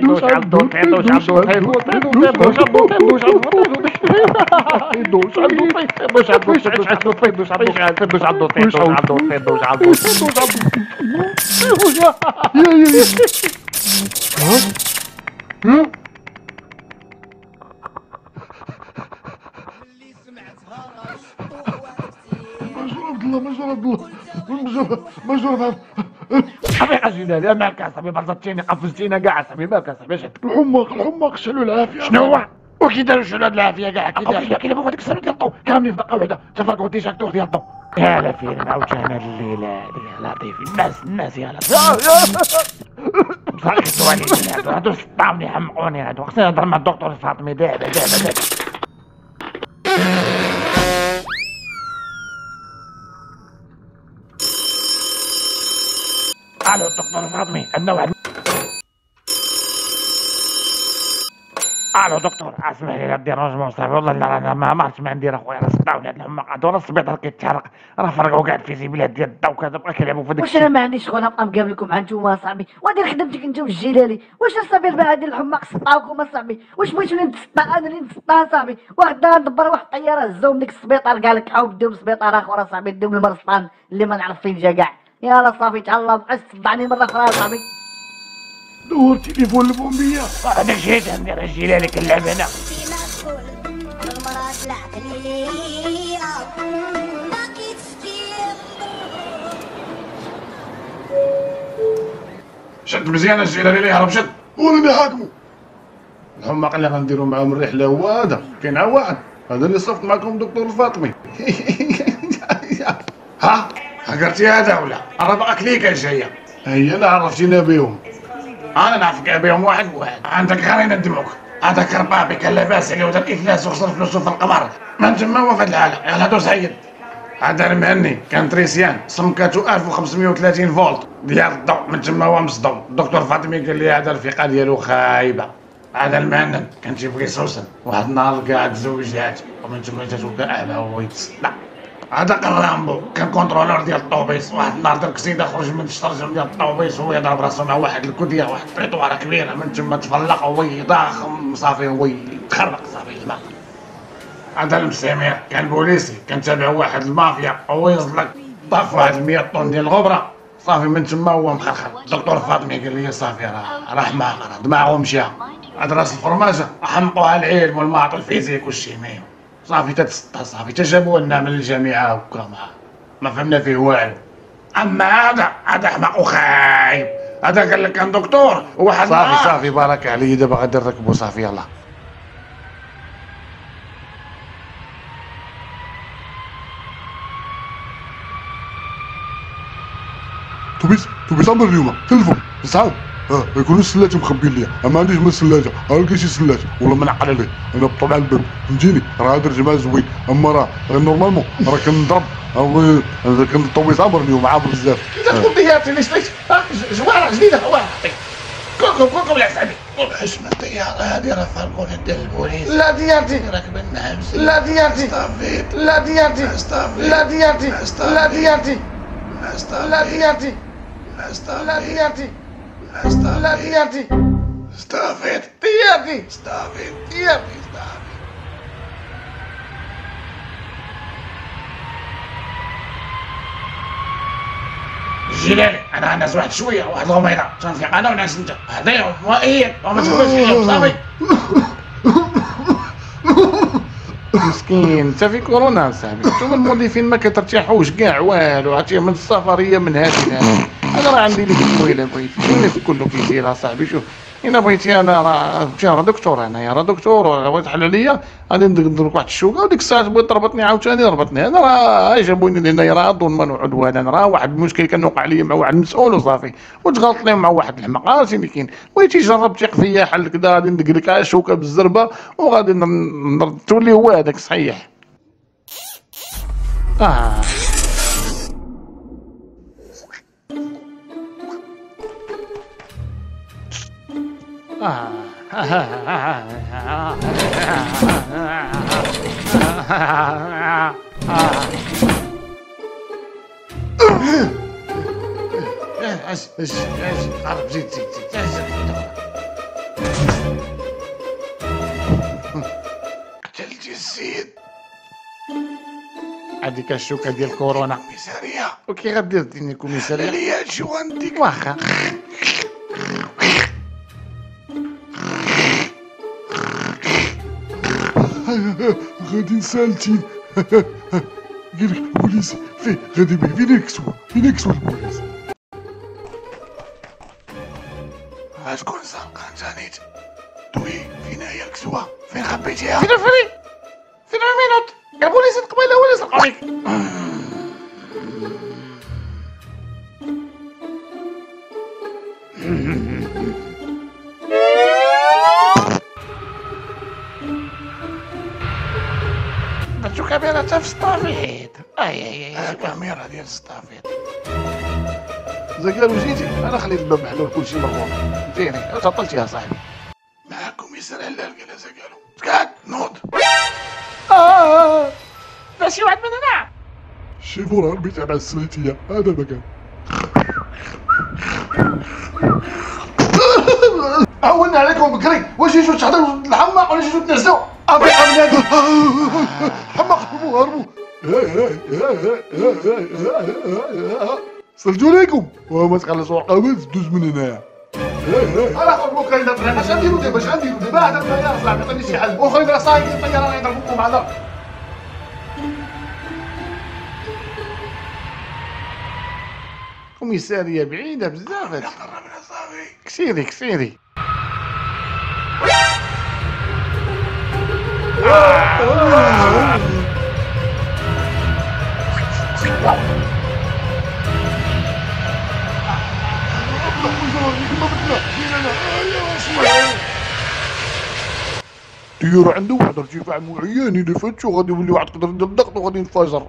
دوش على الدور دوش على الدور دوش على الدور دوش على الدور دوش على الدور دوش على الدور دوش على الدور دوش على الدور دوش على الدور دوش على الدور دوش على الدور دوش على الدور دوش على الدور دوش على الدور الله عبد الله مجنون مجنون حبيبي أجي مالك يا صاحبي برزتيني قفزتينا كاع صاحبي مالك يا صاحبي الحماق الحماق شنو العافية؟ شنو هو؟ وكي داروا شنو هاد العافية كاع كي داروا. كي دابا هذيك السنة ديال الضو كاملين في دقة وحده تفرقوا تيشاكتور ديال الضو يا لا فين أنا الليلة. يا لطيف الناس الناس يا لطيف. صالح الدوالي هادو سطاوني حمقوني هادو. خصني نهضر مع الدكتور فاطمي دابا دابا دابا. عندنا واحد ألو دكتور أسمح لي dérangement صاحبي والله لا أنا ما عرفتش ما ندير اخويا راه صداوني هاد الحماق هادو راه السبيط راه كيتحرق راه فرقعوا كاع الفيزيبيلات ديال الضو كذا بقى كيلعبوا في داك واش أنا ما عنديش شغل نبقى مقابلكم مع نتوما اصاحبي وهادي خدمتك أنت والجلالي. واش اصاحبي البنات ديال الحماق سطاوكم اصاحبي واش بغيتو نتسطا أنا اللي نتسطا اصاحبي واحد النهار دبر واحد الطياره هزاو من ديك السبيطار كاع لك ديهم لسبيطار اخر اصاحبي ديهم لمرسطان اللي ما نعرف فين جا كاع يلا صافي تهلا بقى تصدعني مرة أخرى اصاحبي دور تليفون البومبيه هذا جيت ندير الجلالي كنلعب هنا. شد مزيان الجيلاني اللي يهرب شد. اللي حاكمو الحماق اللي غنديرو معاهم الرحله هو هذا كاين واحد. هذا اللي صفت معكم دكتور الفاطمي ها؟ حقرتي هذا ولا؟ راه باقا كليكة جاية. هي انا عرفتينا بهم أنا نعرفك بهم واحد واحد. عندك غير يندموك هذاك كان لاباس عليه ودار افلاس وخسر فلوسه في القمار. من تما هو في هذه الحاله يلا دوز عيد هذا المهني كان électricien. سمكاتو 1530 فولت. ديال الضوء. من تما هو مصدوم الدكتور فاطمي قال لي هذا الفقه ديالو خايبة. هذا المهنن كان تيبغي سوسن. واحد النهار كاع تزوجات ومن تما جاتو كاع هو يتصدع هذا رامبو كان contrôleur ديال الطوبيس واحد النهار داك السيد خرج من الشرجم ديال الطوبيس وهو يضرب راسو مع واحد الكودية واحد الطريطواره كبيرة من تما تفلق هو ضاخم صافي هو تخربق صافي أما هذا المسامير كان بوليسي كان تابع واحد المافيا هو يزلق طاح ف واحد 100 طن ديال الغبرة صافي من تما هو مخرخر. الدكتور فاطمي قال لي صافي راه راه حماق راه دماغه مشى هاد راس الفرماجة حمقوها العلم وال maths ال physique وال chimie. صافي تتسطى صافي تجابوا لنا من الجامعة هكا ما, ما فهمنا فيه والو. أما هذا هذا حماق وخايب هذا قال لك كان دكتور وواحد صافي صافي بارك علي. دابا غادي نركبوا صافي يلاه توبيس توبيس أمر اليوم؟ تلفون. سعد آه يقولوا السلاجة مخبيين لي ما عنديش من السلاجة. القى شي سلاجه والله ما نعقل عليه. أنا بطلع على الباب. فهمتيني راه هذا الجماعه زوين. أما راه نورمالمون راه كنضرب. أنا كنطوي صابر اليوم عابر بزاف. انت تقول آه. لي يا ليش اللي جواره جديدة. هو كوكو كوكب يا حسابي حشمة الطيارة هذه راه فرقون عند البوليس. لا ديالتي راكبة النهمسي لا ديالتي لا ديالتي لا ديالتي لا ديالتي لا ديالتي لا ديالتي Stop La it. Tiati. Stop it. Tiati. Stop it. Tiati. Stop it. جلالي أنا ناس واحد شوية واحد غميضه تنفيق أنا وناس انت هذايا وهي وما تكونش فيهم صافي مسكين انت في كورونا صاحبي انتوما الموظفين ما كترتاحوش كاع والو عرفتي من السفريه من هذه أنا راه عندي لك الطويله بغيتي. الناس كله كيدير صاحبي؟ شوف أنا بغيتي أنا راه مشي راه دكتور انايا راه دكتور بغيت تحل عليا غادي ندير لك واحد الشوكة وديك الساعة بغيت تربطني عاوتاني ربطني. أنا راه جابوني لهنايا راه ظلما وعدوانا راه واحد المشكل كان وقع لي مع واحد المسؤول وصافي. وتغلط لي مع واحد الحماق اللي كاين. بغيتي جرب تيق فيا حل كذا غادي ندق لك على شوكه بالزربة وغادي تولي هو هذاك صحيح. آه. قتلت السيد هذيك الشوكه ديال كورونا كوميساريه وكي غدير ديني كوميساريه ليا شو عندك واخا غادي نسالتين قال لك البوليس. فين غادي بيه فين يكسوا فين يكسوا البوليس؟ شكون سرقان جانيت. دوي فين هي الكسوة فين خبيتيها؟ فين الفري فين المينوت البوليس قبيله هو اللي سرقوا تا في الصافيت اي اي اي الكاميرا ديال الستافيت اذا قالوا جيتي أنا خليت الباب محلول كلشي مغلوط فهمتيني تعطلتي يا صاحبي معاكم يسر على الجلسة قالوا تقعد نوض آه لا شي واحد من هنا شوفوا راه البيت مع السلاتية هذا مكان عولنا عليكم بكري واش يجوا تحضروا الحماق ولا يجوا تنزلوا افيق بلادي حمق هربوا هربوا سلجوا ليكم. وما تخلصوا عقبات دوز من هنايا أنا خربوا كاين الطريق اش غنديروا دابا اش غنديروا دابا هذا الطيار صاحبي عطيني شي حل واخرين راه صايدين الطياره راه يضربوكم هذا كوميسارية بعيدة بزاف. هادشي قربنا صافي دير عنده واحد ارتفاع معين اذا فتشو غادي يولي واحد قدر يدير الضغط وغادي ينفجر.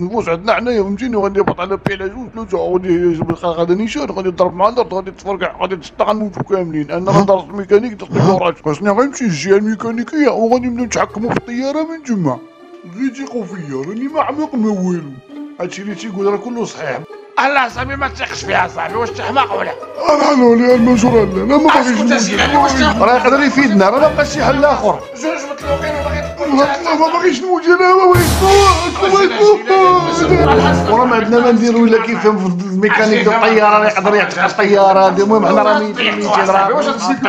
النفوس عندنا حنايا فهمتيني؟ وغادي يهبط على بي على جوج ثلاثة وغادي غادي نيشان غادي يضرب مع الأرض غادي تفرقع غادي تسطع غنموتو كاملين. أنا درست ميكانيك درت الكراج خاصني غنمشي للجهه الميكانيكيه وغادي نبداو نتحكموا في الطيارة من تما غير تيقوا فيا راني ما عميق ما والو. هادشي اللي تيقول راه كله صحيح. الله صاحبي ما تثقش فيها صاحبي واش تحماق ولا أنا نولي لا ما واش تاخذ راه يقدر يفيدنا راه ما بقاش شي حل آخر. جوج مطلوقين وباغي ما باغيش نموت أنا ما بغيتش وراه ما عندنا ما نديرو إلا كيفهم في الميكانيك ديال الطيارة راه يقدر يعتق الطيارة. المهم حنا راه ميتين ميتين راه واش تسكت